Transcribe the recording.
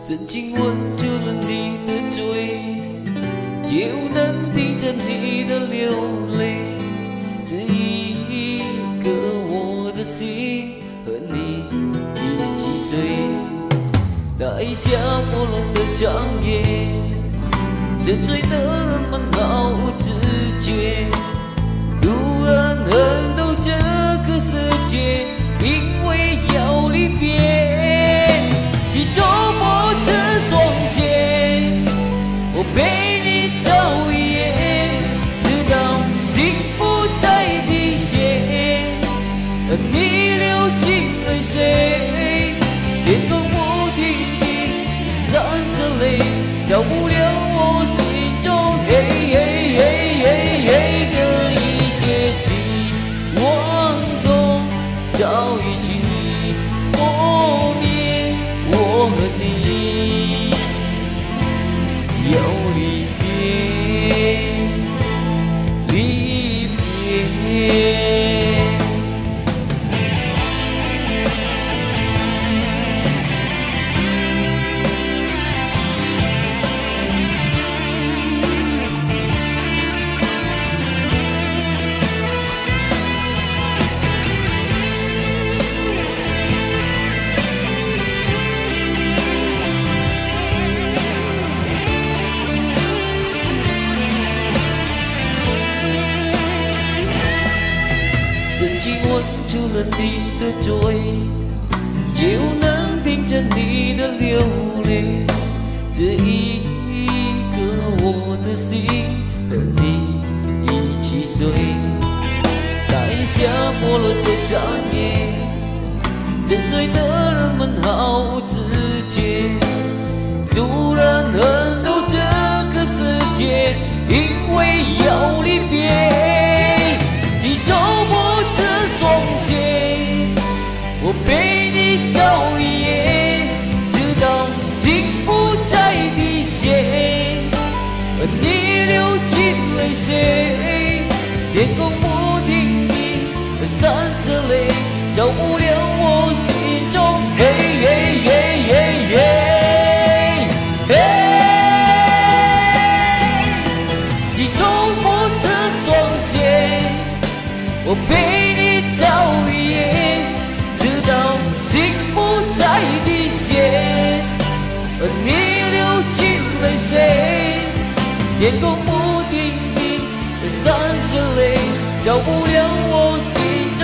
深情吻住了你的嘴，就能听见你的流泪。这一个我的心和你一起睡，台下火冷的长夜，沉醉的人们毫无照不了我心中嘿嘿嘿嘿嘿的一切希望都早已去磨灭，我和你有离别，深情吻住了你的嘴，就能听见你的流泪。这一刻我的心和你一起睡，台下破了的长夜，沉睡的人们毫无知觉，尽泪水，天空不停地闪着泪，照不亮我心中黑黑黑黑黑黑。去走过这双鞋，我陪你走一夜，直到幸福在提现，而你流尽泪水，天空闪着泪，照不亮我心。